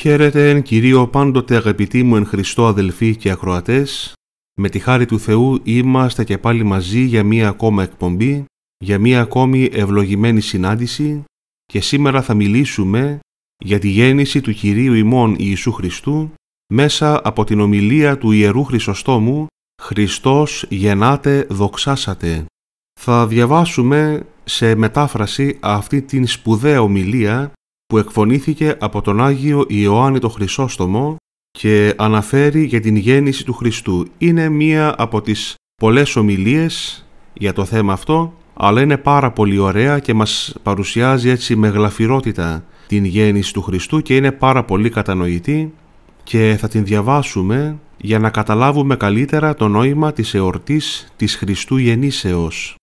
Χαίρετε εν Κυρίω πάντοτε αγαπητοί μου εν Χριστώ αδελφοί και ακροατές. Με τη χάρη του Θεού είμαστε και πάλι μαζί για μία ακόμα εκπομπή, για μία ακόμη ευλογημένη συνάντηση και σήμερα θα μιλήσουμε για τη γέννηση του Κυρίου ημών Ιησού Χριστού μέσα από την ομιλία του Ιερού Χρυσοστόμου «Χριστός γεννάτε δοξάσατε». Θα διαβάσουμε σε μετάφραση αυτή την σπουδαία ομιλία που εκφωνήθηκε από τον Άγιο Ιωάννη το Χρυσόστομο και αναφέρει για την γέννηση του Χριστού. Είναι μία από τις πολλές ομιλίες για το θέμα αυτό, αλλά είναι πάρα πολύ ωραία και μας παρουσιάζει έτσι με γλαφυρότητα την γέννηση του Χριστού και είναι πάρα πολύ κατανοητή και θα την διαβάσουμε για να καταλάβουμε καλύτερα το νόημα της εορτής της Χριστού γεννήσεως.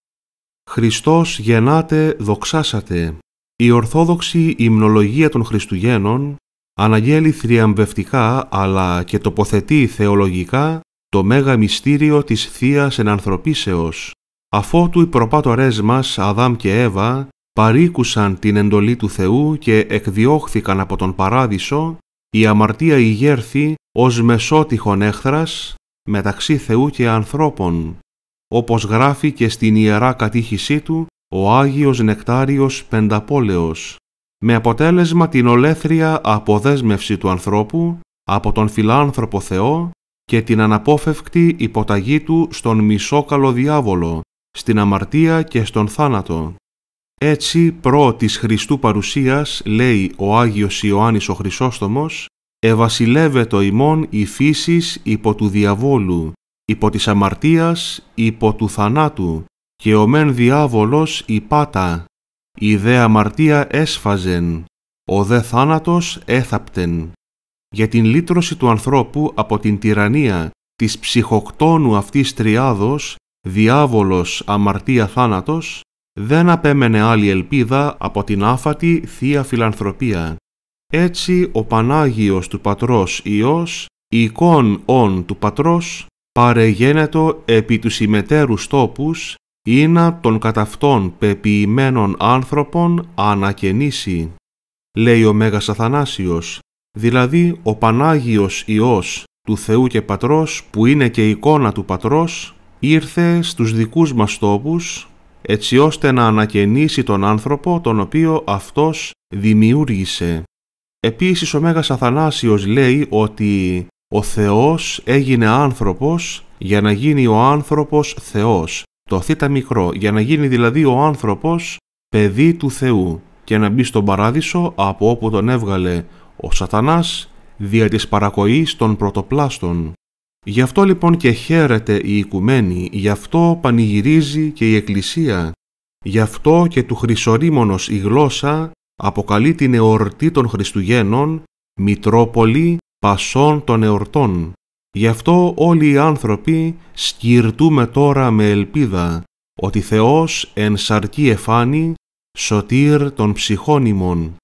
Χριστός γεννάτε δοξάσατε. Η Ορθόδοξη Υμνολογία των Χριστουγέννων αναγγέλει θριαμβευτικά αλλά και τοποθετεί θεολογικά το μέγα μυστήριο της Θείας Ενανθρωπίσεως. Αφότου οι προπάτορές μας Αδάμ και Εύα παρήκουσαν την εντολή του Θεού και εκδιώχθηκαν από τον Παράδεισο, η αμαρτία ηγέρθη ως μεσότυχον έχθρας μεταξύ Θεού και ανθρώπων, όπως γράφει και στην Ιερά Κατήχησή του ο Άγιος Νεκτάριος Πενταπόλεος, με αποτέλεσμα την ολέθρια αποδέσμευση του ανθρώπου από τον φιλάνθρωπο Θεό και την αναπόφευκτη υποταγή του στον μισόκαλο διάβολο, στην αμαρτία και στον θάνατο. Έτσι, προ της Χριστού παρουσίας, λέει ο Άγιος Ιωάννης ο Χρυσόστομος, «Ευασιλεύεται ημών η φύσης υπό του διαβόλου, υπό της αμαρτίας, υπό του θανάτου, και ο μεν διάβολος υπάτα, η δε αμαρτία έσφαζεν, ο δε θάνατος έθαπτεν. Για την λύτρωση του ανθρώπου από την τυραννία της ψυχοκτόνου αυτής τριάδος, διάβολος, αμαρτία, θάνατος, δεν απέμενε άλλη ελπίδα από την άφατη Θεία Φιλανθρωπία. Έτσι ο Πανάγιος του Πατρός Υιός, εικόν ον του Πατρός, παρεγένετο επί τους συμμετέρους τόπους να των καταυτών πεποιημένων άνθρωπων ανακαινήσει. Λέει ο Μέγας Αθανάσιος, δηλαδή ο Πανάγιος Υιός του Θεού και Πατρός που είναι και εικόνα του Πατρός ήρθε στους δικούς μας τόπους έτσι ώστε να ανακαινήσει τον άνθρωπο τον οποίο αυτός δημιούργησε. Επίσης ο Μέγας Αθανάσιος λέει ότι ο Θεός έγινε άνθρωπος για να γίνει ο άνθρωπος Θεός το θ μικρό, για να γίνει δηλαδή ο άνθρωπος παιδί του Θεού και να μπει στον παράδεισο από όπου τον έβγαλε ο σατανάς δια της παρακοής των πρωτοπλάστων. Γι' αυτό λοιπόν και χαίρεται η οικουμένη, γι' αυτό πανηγυρίζει και η Εκκλησία, γι' αυτό και του χρυσορίμωνος η γλώσσα αποκαλεί την εορτή των Χριστουγέννων Μητρόπολη Πασών των Εορτών. Γι' αυτό όλοι οι άνθρωποι σκυρτούμε τώρα με ελπίδα ότι Θεός εν σαρκή εφάνει σωτήρ των ψυχόνιμων.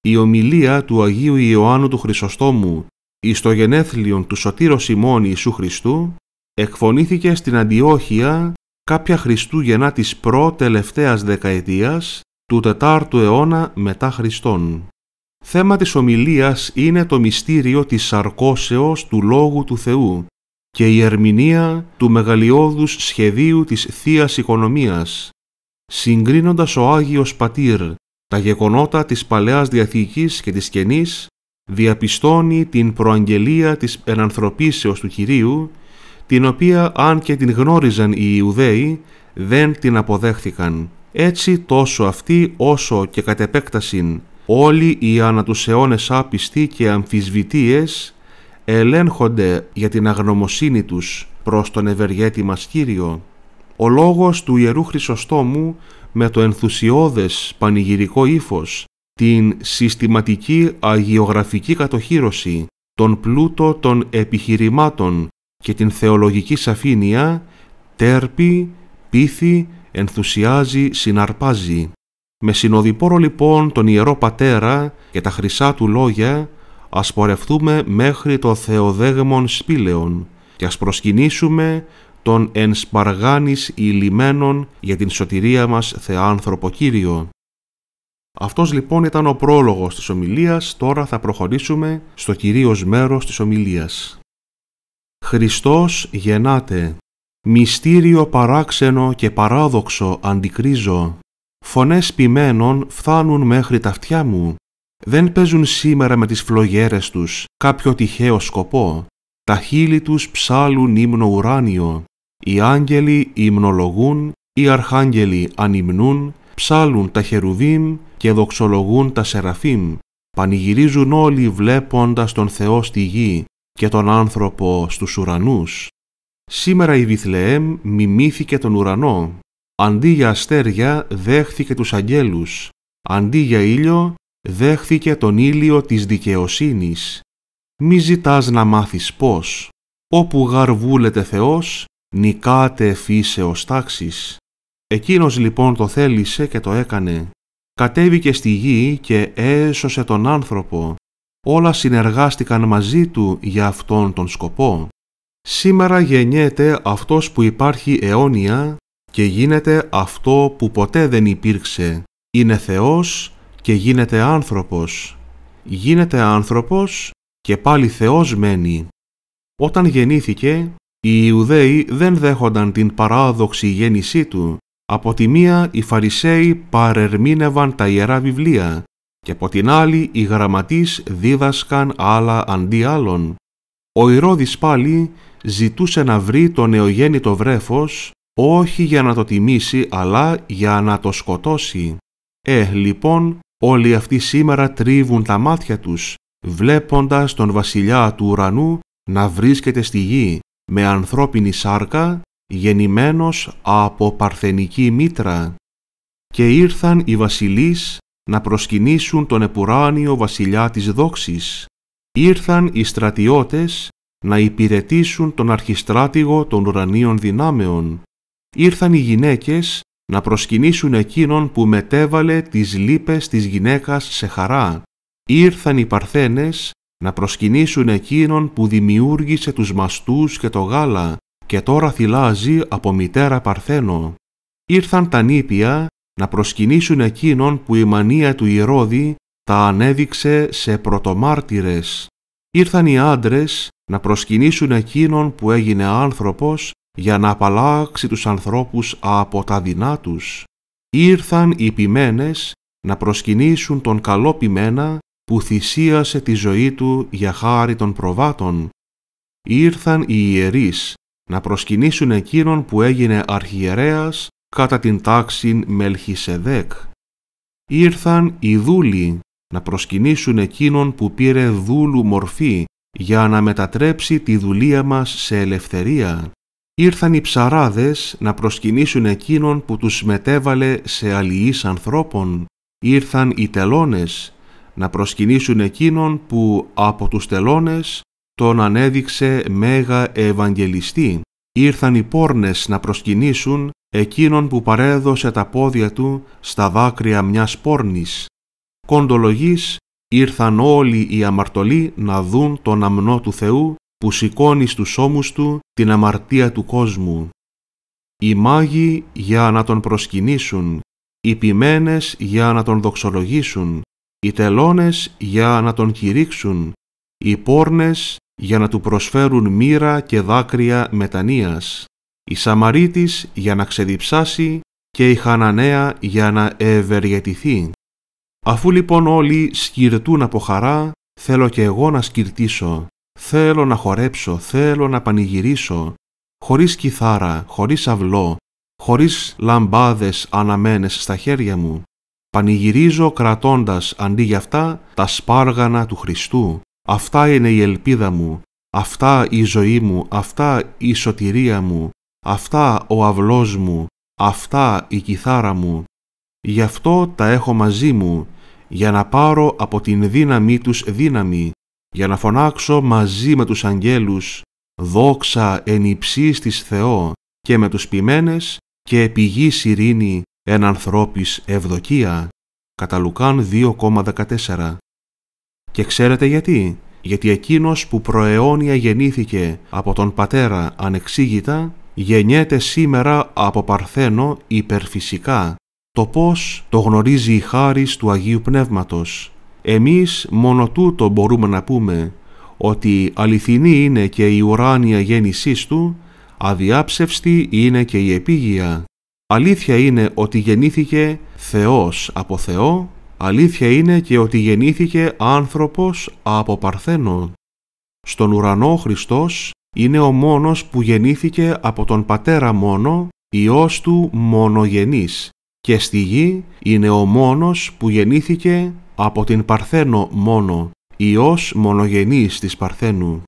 Η ομιλία του Αγίου Ιωάννου του Χρυσοστόμου εις το γενέθλιον του Σωτήρος ημών Ιησού Χριστού εκφωνήθηκε στην Αντιόχεια κάποια Χριστούγεννα της προ-τελευταίας δεκαετίας του τετάρτου αιώνα μετά Χριστόν. Θέμα της ομιλίας είναι το μυστήριο της σαρκώσεως του Λόγου του Θεού και η ερμηνεία του μεγαλειώδους σχεδίου της Θείας Οικονομίας, συγκρίνοντας ο Άγιος Πατήρ τα γεγονότα της Παλαιάς Διαθήκης και της Καινής, διαπιστώνει την προαγγελία της ενανθρωπίσεως του Κυρίου, την οποία αν και την γνώριζαν οι Ιουδαίοι, δεν την αποδέχθηκαν. Έτσι τόσο αυτοί όσο και κατ' επέκτασιν όλοι οι ανά τους αιώνες άπιστοι και αμφισβητείες ελέγχονται για την αγνωμοσύνη τους προς τον ευεργέτη μας Κύριο. Ο λόγος του Ιερού Χρυσοστόμου με το ενθουσιώδες πανηγυρικό ύφος, την συστηματική αγιογραφική κατοχύρωση, τον πλούτο των επιχειρημάτων και την θεολογική σαφήνεια, τέρπει, πείθει, ενθουσιάζει, συναρπάζει. Με συνοδοιπόρο λοιπόν τον Ιερό Πατέρα και τα χρυσά του λόγια ας πορευτούμε μέχρι το Θεοδέγμον Σπήλεον και ας προσκυνήσουμε τον εν σπαργάνης ηλιμένων για την σωτηρία μας Θεάνθρωπο Κύριο. Αυτός λοιπόν ήταν ο πρόλογος της ομιλίας, τώρα θα προχωρήσουμε στο κυρίως μέρος της ομιλίας. Χριστός γεννάται. Μυστήριο παράξενο και παράδοξο αντικρίζω. Φωνές ποιμένων φτάνουν μέχρι τα αυτιά μου. Δεν παίζουν σήμερα με τις φλογέρες τους κάποιο τυχαίο σκοπό. Τα χείλη τους ψάλουν ύμνο ουράνιο. Οι άγγελοι υμνολογούν, οι αρχάγγελοι ανυμνούν, ψάλουν τα χερουβίμ και δοξολογούν τα σεραφίμ. Πανηγυρίζουν όλοι βλέποντας τον Θεό στη γη και τον άνθρωπο στους ουρανούς. Σήμερα η Βιθλεέμ μιμήθηκε τον ουρανό. Αντί για αστέρια δέχθηκε τους αγγέλους. Αντί για ήλιο δέχθηκε τον ήλιο της δικαιοσύνης. Μη ζητάς να μάθεις πώς. Όπου γαρβούλεται Θεός, νικάτε φύσεως τάξης. Εκείνος λοιπόν το θέλησε και το έκανε. Κατέβηκε στη γη και έσωσε τον άνθρωπο. Όλα συνεργάστηκαν μαζί του για αυτόν τον σκοπό. Σήμερα γεννιέται αυτός που υπάρχει αιώνια και γίνεται αυτό που ποτέ δεν υπήρξε. Είναι Θεός και γίνεται άνθρωπος. Γίνεται άνθρωπος και πάλι Θεός μένει. Όταν γεννήθηκε, οι Ιουδαίοι δεν δέχονταν την παράδοξη γέννησή του. Από τη μία οι Φαρισαίοι παρερμήνευαν τα Ιερά Βιβλία και από την άλλη οι γραμματείς δίδασκαν άλλα αντί άλλων. Ο Ηρώδης πάλι ζητούσε να βρει το νεογέννητο βρέφος όχι για να το τιμήσει αλλά για να το σκοτώσει. Ε, λοιπόν, όλοι αυτοί σήμερα τρίβουν τα μάτια τους βλέποντας τον βασιλιά του ουρανού να βρίσκεται στη γη με ανθρώπινη σάρκα γεννημένος από παρθενική μήτρα και ήρθαν οι βασιλείς να προσκυνήσουν τον επουράνιο βασιλιά της δόξης. Ήρθαν οι στρατιώτες να υπηρετήσουν τον αρχιστράτηγο των ουρανίων δυνάμεων. Ήρθαν οι γυναίκες να προσκυνήσουν εκείνον που μετέβαλε τις λύπες της γυναίκας σε χαρά. Ήρθαν οι παρθένες να προσκυνήσουν εκείνον που δημιούργησε τους μαστούς και το γάλα και τώρα θυλάζει από μητέρα Παρθένο. Ήρθαν τα νήπια να προσκυνήσουν εκείνον που η μανία του Ηρώδη τα ανέδειξε σε πρωτομάρτυρες. Ήρθαν οι άντρες να προσκυνήσουν εκείνον που έγινε άνθρωπος για να απαλλάξει τους ανθρώπους από τα δεινά τους. Ήρθαν οι ποιμένες να προσκυνήσουν τον καλό ποιμένα που θυσίασε τη ζωή του για χάρη των προβάτων. Ήρθαν οι ιερείς να προσκυνήσουν εκείνον που έγινε αρχιερέας κατά την τάξη Μελχισεδέκ. Ήρθαν οι δούλοι να προσκυνήσουν εκείνον που πήρε δούλου μορφή για να μετατρέψει τη δουλεία μας σε ελευθερία. Ήρθαν οι ψαράδες να προσκυνήσουν εκείνον που τους μετέβαλε σε αλληλείς ανθρώπων. Ήρθαν οι τελώνες να προσκυνήσουν εκείνον που από τους τελώνες τον ανέδειξε μέγα Ευαγγελιστή. Ήρθαν οι πόρνες να προσκυνήσουν εκείνον που παρέδωσε τα πόδια του στα δάκρυα μιας πόρνης. Κοντολογής ήρθαν όλοι οι αμαρτωλοί να δουν τον αμνό του Θεού που σηκώνει στους ώμους του την αμαρτία του κόσμου. Οι μάγοι για να τον προσκυνήσουν, οι ποιμένες για να τον δοξολογήσουν, οι τελώνες για να τον κηρύξουν, οι πόρνες για να του προσφέρουν μοίρα και δάκρυα μετανοίας, η Σαμαρίτης για να ξεδιψάσει και η Χαναναία για να ευεργετηθεί. Αφού λοιπόν όλοι σκυρτούν από χαρά, θέλω και εγώ να σκυρτήσω, θέλω να χορέψω, θέλω να πανηγυρίσω, χωρίς κιθάρα, χωρίς αυλό, χωρίς λαμπάδες αναμένες στα χέρια μου. Πανηγυρίζω κρατώντας αντί για αυτά τα σπάργανα του Χριστού. Αυτά είναι η ελπίδα μου, αυτά η ζωή μου, αυτά η σωτηρία μου, αυτά ο αυλός μου, αυτά η κιθάρα μου. Γι' αυτό τα έχω μαζί μου, για να πάρω από την δύναμή τους δύναμη, για να φωνάξω μαζί με τους αγγέλους, δόξα εν υψής της Θεό και με τους ποιμένες και επιγής ειρήνη εν ανθρώπης ευδοκία. Κατά Λουκάν 2,14 Και ξέρετε γιατί; Γιατί εκείνος που προαιώνια γεννήθηκε από τον πατέρα ανεξήγητα, γεννιέται σήμερα από παρθένο υπερφυσικά το πώς το γνωρίζει η χάρις του Αγίου Πνεύματος. Εμείς μόνο τούτο μπορούμε να πούμε, ότι αληθινή είναι και η ουράνια γέννησής του, αδιάψευστη είναι και η επίγεια. Αλήθεια είναι ότι γεννήθηκε Θεός από Θεό, αλήθεια είναι και ότι γεννήθηκε άνθρωπος από Παρθένο. Στον ουρανό Χριστός είναι ο μόνος που γεννήθηκε από τον Πατέρα μόνο, Υιός του μονογενής και στη γη είναι ο μόνος που γεννήθηκε από την Παρθένο μόνο, Υιός μονογενής της Παρθένου.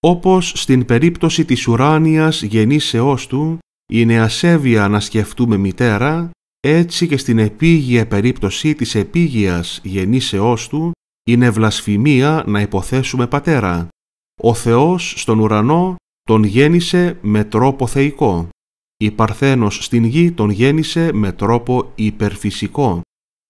Όπως στην περίπτωση της ουράνιας γεννήσεώς του είναι ασέβεια να σκεφτούμε μητέρα, έτσι και στην επίγεια περίπτωση της επίγειας γεννήσεώς του είναι βλασφημία να υποθέσουμε πατέρα. Ο Θεός στον ουρανό τον γέννησε με τρόπο θεϊκό. Η Παρθένος στην γη τον γέννησε με τρόπο υπερφυσικό.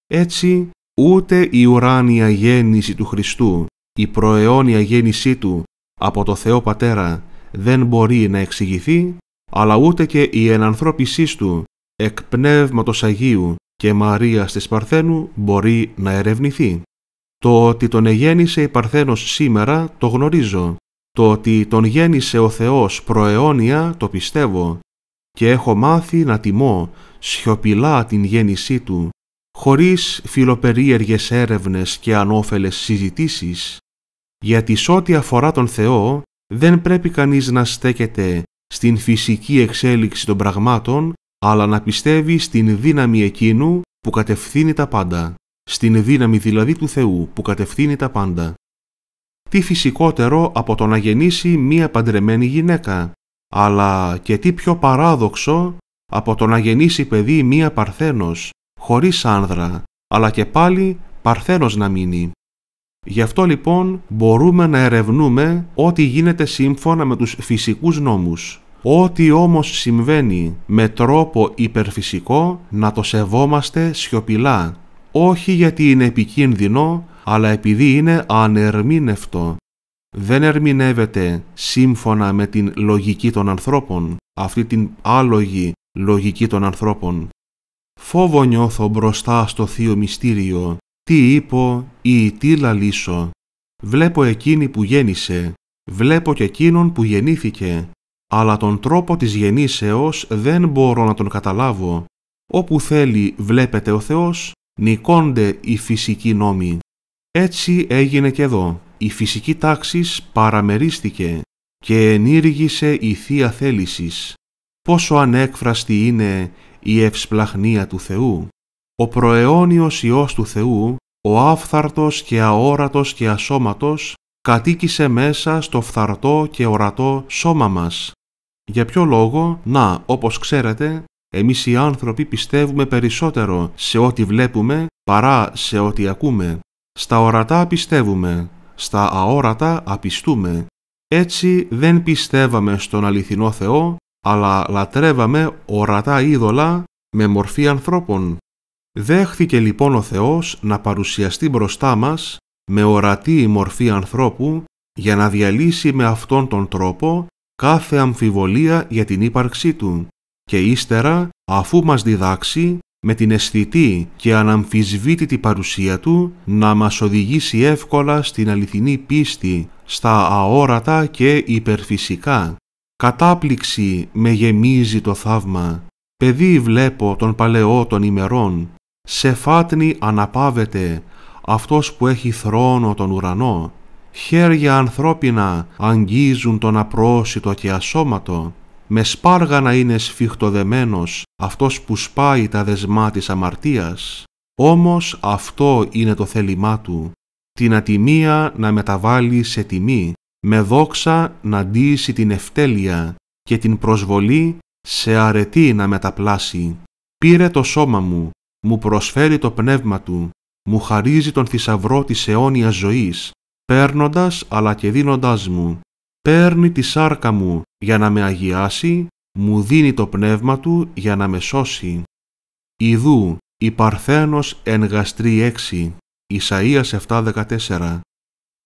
Έτσι, ούτε η ουράνια γέννηση του Χριστού, η προαιώνια γέννησή του από το Θεό Πατέρα δεν μπορεί να εξηγηθεί, αλλά ούτε και η ενανθρώπισή του εκ Πνεύματος Αγίου και Μαρίας της Παρθένου μπορεί να ερευνηθεί. Το ότι τον εγέννησε η Παρθένος σήμερα το γνωρίζω. Το ότι τον γέννησε ο Θεός προαιώνια το πιστεύω και έχω μάθει να τιμώ σιωπηλά την γέννησή Του χωρίς φιλοπερίεργες έρευνες και ανώφελες συζητήσεις γιατί σ' ό,τι αφορά τον Θεό δεν πρέπει κανείς να στέκεται στην φυσική εξέλιξη των πραγμάτων αλλά να πιστεύει στην δύναμη εκείνου που κατευθύνει τα πάντα, στην δύναμη δηλαδή του Θεού που κατευθύνει τα πάντα. Τι φυσικότερο από το να γεννήσει μία παντρεμένη γυναίκα, αλλά και τι πιο παράδοξο από το να γεννήσει παιδί μία παρθένος, χωρίς άνδρα, αλλά και πάλι παρθένος να μείνει. Γι' αυτό λοιπόν μπορούμε να ερευνούμε ό,τι γίνεται σύμφωνα με τους φυσικούς νόμους. Ό,τι όμως συμβαίνει με τρόπο υπερφυσικό να το σεβόμαστε σιωπηλά, όχι γιατί είναι επικίνδυνο, αλλά επειδή είναι ανερμήνευτο. Δεν ερμηνεύεται σύμφωνα με την λογική των ανθρώπων, αυτή την άλογη λογική των ανθρώπων. Φόβο νιώθω μπροστά στο Θείο Μυστήριο, τι είπω ή τι λαλήσω. Βλέπω εκείνη που γέννησε, βλέπω και εκείνον που γεννήθηκε, αλλά τον τρόπο της γεννήσεως δεν μπορώ να τον καταλάβω. Όπου θέλει βλέπετε ο Θεός, νικώνται οι φυσικοί νόμοι. Έτσι έγινε και εδώ. Η φυσική τάξης παραμερίστηκε και ενήργησε η Θεία Θέλησης. Πόσο ανέκφραστη είναι η ευσπλαχνία του Θεού. Ο προαιώνιος Υιός του Θεού, ο άφθαρτος και αόρατος και ασώματος, κατοίκησε μέσα στο φθαρτό και ορατό σώμα μας. Για ποιο λόγο, να, όπως ξέρετε, εμείς οι άνθρωποι πιστεύουμε περισσότερο σε ό,τι βλέπουμε παρά σε ό,τι ακούμε. Στα ορατά πιστεύουμε, στα αόρατα απιστούμε. Έτσι δεν πιστεύαμε στον αληθινό Θεό, αλλά λατρεύαμε ορατά είδωλα με μορφή ανθρώπων. Δέχθηκε λοιπόν ο Θεός να παρουσιαστεί μπροστά μας με ορατή μορφή ανθρώπου για να διαλύσει με αυτόν τον τρόπο κάθε αμφιβολία για την ύπαρξή Του και ύστερα αφού μας διδάξει με την αισθητή και αναμφισβήτητη παρουσία Του να μας οδηγήσει εύκολα στην αληθινή πίστη, στα αόρατα και υπερφυσικά. Κατάπληξη με γεμίζει το θαύμα. Παιδί βλέπω τον παλαιό των ημερών. Σε φάτνη αναπάβεται αυτός που έχει θρόνο τον ουρανό χέρια ανθρώπινα αγγίζουν τον απρόσιτο και ασώματο, με σπάργανα είναι σφιχτοδεμένος αυτός που σπάει τα δεσμά της αμαρτίας. Όμως αυτό είναι το θέλημά του, την ατιμία να μεταβάλει σε τιμή, με δόξα να ντύσει την ευτέλεια και την προσβολή σε αρετή να μεταπλάσει. Πήρε το σώμα μου, μου προσφέρει το πνεύμα του, μου χαρίζει τον θησαυρό της αιώνιας ζωής, παίρνοντας αλλά και δίνοντάς μου. Παίρνει τη σάρκα μου για να με αγιάσει, μου δίνει το πνεύμα του για να με σώσει. Ιδού, η Παρθένος εν γαστρή έξι, Ισαΐας 7.14.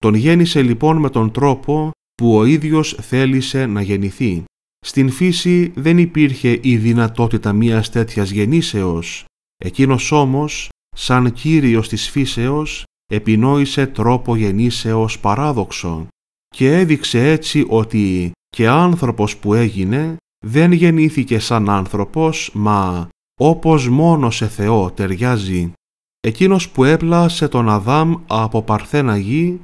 Τον γέννησε λοιπόν με τον τρόπο που ο ίδιος θέλησε να γεννηθεί. Στην φύση δεν υπήρχε η δυνατότητα μιας τέτοιας γεννήσεως. Εκείνος όμως, σαν Κύριος της φύσεως, επινόησε τρόπο γεννήσεως παράδοξο και έδειξε έτσι ότι και άνθρωπος που έγινε δεν γεννήθηκε σαν άνθρωπος, μα όπως μόνος σε Θεό ταιριάζει. Εκείνος που έπλασε τον Αδάμ από παρθένα γη,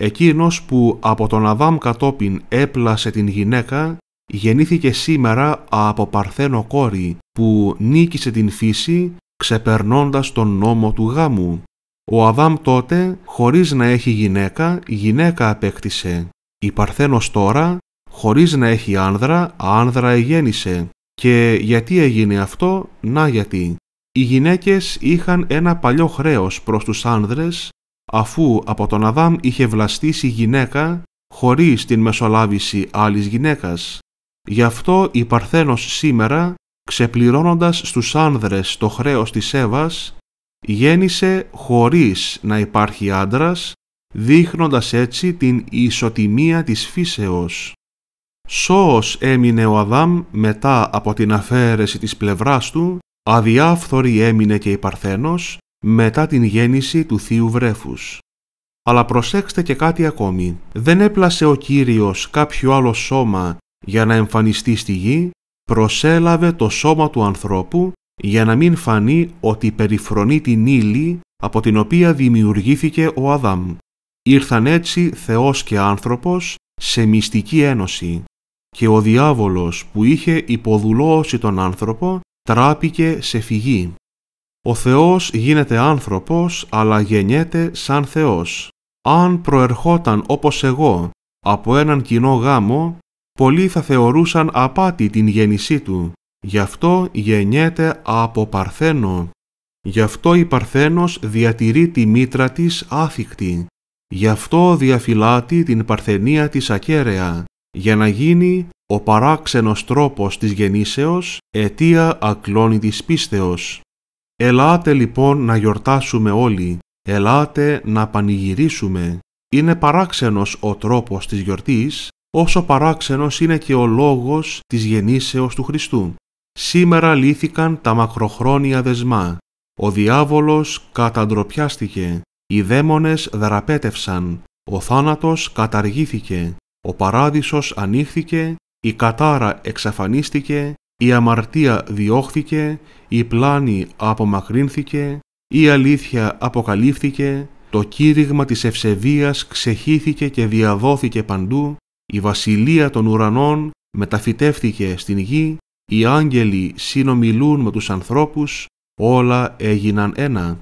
εκείνος που από τον Αδάμ κατόπιν έπλασε την γυναίκα, γεννήθηκε σήμερα από παρθένο κόρη που νίκησε την φύση ξεπερνώντας τον νόμο του γάμου. Ο Αδάμ τότε, χωρίς να έχει γυναίκα, γυναίκα απέκτησε. Η Παρθένος τώρα, χωρίς να έχει άνδρα, άνδρα εγέννησε. Και γιατί έγινε αυτό, να γιατί. Οι γυναίκες είχαν ένα παλιό χρέος προς τους άνδρες, αφού από τον Αδάμ είχε βλαστήσει γυναίκα χωρίς την μεσολάβηση άλλης γυναίκας. Γι' αυτό η Παρθένος σήμερα, ξεπληρώνοντας στους άνδρες το χρέος της Εύας, γέννησε χωρίς να υπάρχει άντρας, δείχνοντας έτσι την ισοτιμία της φύσεως. Σώος έμεινε ο Αδάμ μετά από την αφαίρεση της πλευράς του, αδιάφθορη έμεινε και η Παρθένος μετά την γέννηση του Θείου Βρέφους. Αλλά προσέξτε και κάτι ακόμη. Δεν έπλασε ο Κύριος κάποιο άλλο σώμα για να εμφανιστεί στη γη, προσέλαβε το σώμα του ανθρώπου για να μην φανεί ότι περιφρονεί την ύλη από την οποία δημιουργήθηκε ο Αδάμ. Ήρθαν έτσι Θεός και άνθρωπος σε μυστική ένωση και ο διάβολος που είχε υποδουλώσει τον άνθρωπο τράπηκε σε φυγή. Ο Θεός γίνεται άνθρωπος αλλά γεννιέται σαν Θεός. Αν προερχόταν όπως εγώ από έναν κοινό γάμο, πολλοί θα θεωρούσαν απάτη την γέννησή του. Γι' αυτό γεννιέται από Παρθένο. Γι' αυτό η Παρθένος διατηρεί τη μήτρα της άθικτη. Γι' αυτό διαφυλάτει την παρθενία της ακέραια, για να γίνει ο παράξενος τρόπος της γεννήσεως αιτία ακλόνητης πίστεως. Ελάτε λοιπόν να γιορτάσουμε όλοι, ελάτε να πανηγυρίσουμε. Είναι παράξενος ο τρόπος της γιορτής, όσο παράξενος είναι και ο λόγος της γεννήσεως του Χριστού. Σήμερα λύθηκαν τα μακροχρόνια δεσμά. Ο διάβολος καταντροπιάστηκε, οι δαίμονες δραπέτευσαν, ο θάνατος καταργήθηκε, ο παράδεισος ανοίχθηκε, η κατάρα εξαφανίστηκε, η αμαρτία διώχθηκε, η πλάνη απομακρύνθηκε, η αλήθεια αποκαλύφθηκε, το κήρυγμα της ευσεβίας ξεχύθηκε και διαδόθηκε παντού, η βασιλεία των ουρανών μεταφυτεύθηκε στην γη, οι άγγελοι συνομιλούν με τους ανθρώπους, όλα έγιναν ένα.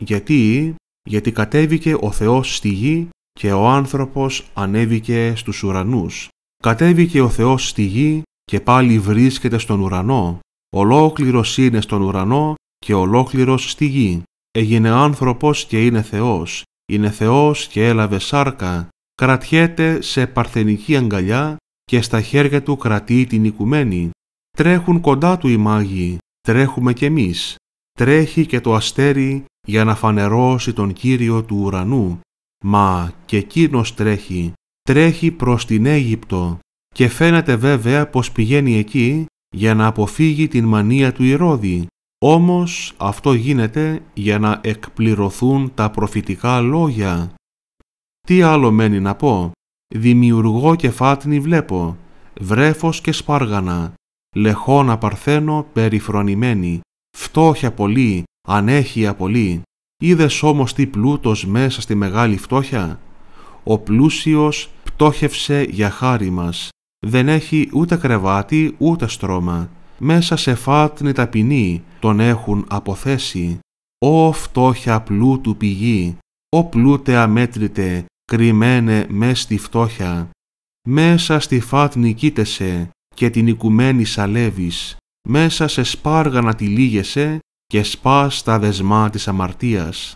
Γιατί, γιατί κατέβηκε ο Θεός στη γη και ο άνθρωπος ανέβηκε στους ουρανούς. Κατέβηκε ο Θεός στη γη και πάλι βρίσκεται στον ουρανό. Ολόκληρος είναι στον ουρανό και ολόκληρος στη γη. Έγινε άνθρωπος και είναι Θεός. Είναι Θεός και έλαβε σάρκα. Κρατιέται σε παρθενική αγκαλιά και στα χέρια του κρατεί την οικουμένη. Τρέχουν κοντά του οι μάγοι, τρέχουμε κι εμείς. Τρέχει και το αστέρι για να φανερώσει τον Κύριο του ουρανού. Μα και εκείνος τρέχει, τρέχει προς την Αίγυπτο και φαίνεται βέβαια πως πηγαίνει εκεί για να αποφύγει την μανία του Ηρώδη. Όμως αυτό γίνεται για να εκπληρωθούν τα προφητικά λόγια. Τι άλλο μένει να πω; Δημιουργώ και φάτνη βλέπω, βρέφος και σπάργανα, λεχόνα παρθένο περιφρονημένη, φτώχεια πολύ, ανέχεια πολύ. Είδες όμως τι πλούτος μέσα στη μεγάλη φτώχεια; Ο πλούσιος πτώχευσε για χάρη μας. Δεν έχει ούτε κρεβάτι ούτε στρώμα. Μέσα σε φάτνη ταπεινή τον έχουν αποθέσει. Ω φτώχεια πλούτου πηγή, ο πλούτε αμέτρητε, κρυμμένε μες στη φτώχεια. Μέσα στη φάτνη κοίτεσαι και την οικουμένη σαλεύεις. Μέσα σε σπάργανα τη λύγεσαι και σπάς τα δεσμά της αμαρτίας.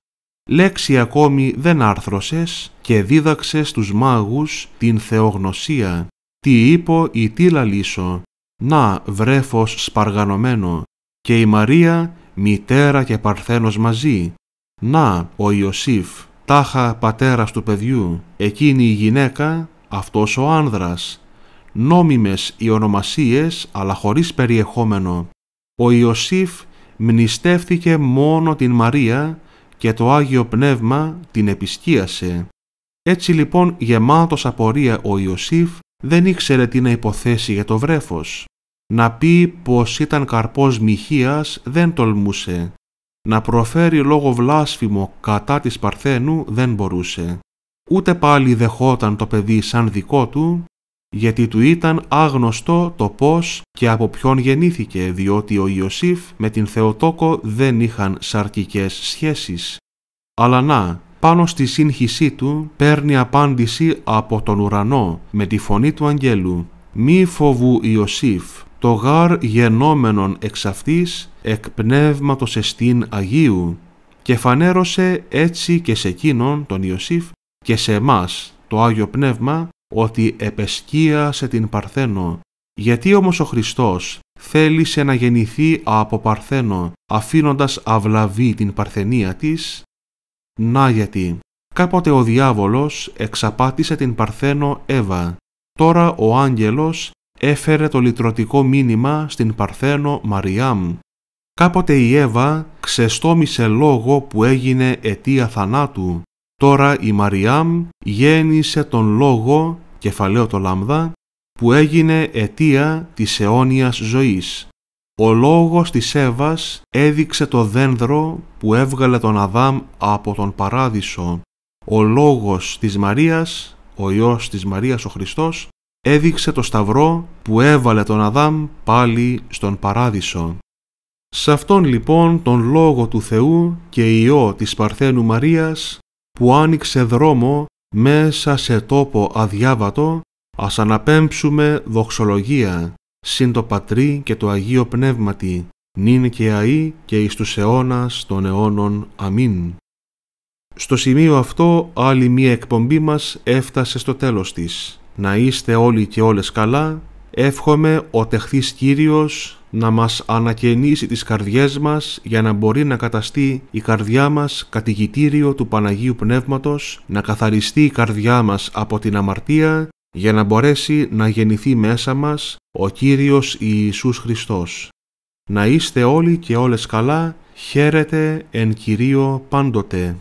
Λέξη ακόμη δεν άρθρωσες και δίδαξες τους μάγους την θεογνωσία. Τι είπω ή τι λαλήσω. Να βρέφος σπαργανωμένο και η Μαρία μητέρα και παρθένος μαζί. Να ο Ιωσήφ τάχα πατέρας του παιδιού. Εκείνη η γυναίκα, αυτός ο άνδρας. Νόμιμες οι ονομασίες αλλά χωρίς περιεχόμενο. Ο Ιωσήφ μνηστεύθηκε μόνο την Μαρία και το Άγιο Πνεύμα την επισκίασε. Έτσι λοιπόν γεμάτος απορία ο Ιωσήφ δεν ήξερε τι να υποθέσει για το βρέφος. Να πει πως ήταν καρπός μοιχείας δεν τολμούσε. Να προφέρει λόγο βλάσφημο κατά της Παρθένου δεν μπορούσε. Ούτε πάλι δεχόταν το παιδί σαν δικό του, γιατί του ήταν άγνωστο το πώς και από ποιον γεννήθηκε, διότι ο Ιωσήφ με την Θεοτόκο δεν είχαν σαρκικές σχέσεις. Αλλά να, πάνω στη σύγχυσή του παίρνει απάντηση από τον ουρανό με τη φωνή του αγγέλου «Μη φοβού Ιωσήφ, το γάρ γενόμενον εξ αυτής εκ πνεύματος εστίν Αγίου» και φανέρωσε έτσι και σε εκείνον τον Ιωσήφ και σε εμάς το Άγιο Πνεύμα ότι επεσκίασε την Παρθένο. Γιατί όμως ο Χριστός θέλησε να γεννηθεί από Παρθένο αφήνοντας αυλαβή την παρθενία της να γιατί. Κάποτε ο διάβολος εξαπάτησε την Παρθένο Εύα. Τώρα ο άγγελος έφερε το λυτρωτικό μήνυμα στην Παρθένο Μαριάμ. Κάποτε η Εύα ξεστόμησε λόγο που έγινε αιτία θανάτου. Τώρα η Μαριάμ γέννησε τον λόγο, κεφαλαίο το λάμδα, που έγινε αιτία της αιώνιας ζωής. Ο λόγος της Εύας έδειξε το δένδρο που έβγαλε τον Αδάμ από τον Παράδεισο. Ο λόγος της Μαρίας, ο Υιός της Μαρίας ο Χριστός, έδειξε το σταυρό που έβαλε τον Αδάμ πάλι στον Παράδεισο. Σε αυτόν λοιπόν τον Λόγο του Θεού και Υιό της Παρθένου Μαρίας που άνοιξε δρόμο μέσα σε τόπο αδιάβατο ας αναπέμψουμε δοξολογία συν το Πατρί και το Αγίο Πνεύματι, νυν και αΐ και εις τους αιώνας των αιώνων. Αμήν. Στο σημείο αυτό άλλη μία εκπομπή μας έφτασε στο τέλος της. Να είστε όλοι και όλες καλά, εύχομαι ο τεχθής Κύριος να μας ανακαινήσει τις καρδιές μας για να μπορεί να καταστεί η καρδιά μας κατηγητήριο του Παναγίου Πνεύματος, να καθαριστεί η καρδιά μας από την αμαρτία για να μπορέσει να γεννηθεί μέσα μας ο Κύριος Ιησούς Χριστός. Να είστε όλοι και όλες καλά, χαίρετε εν Κυρίω πάντοτε.